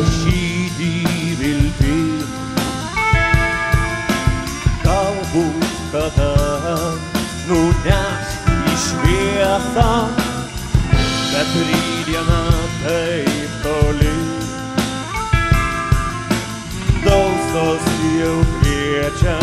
rašyti viltim. Galbūt kada nuneš į šviesą, bet rydiena taip toli. Dausos jau kviečia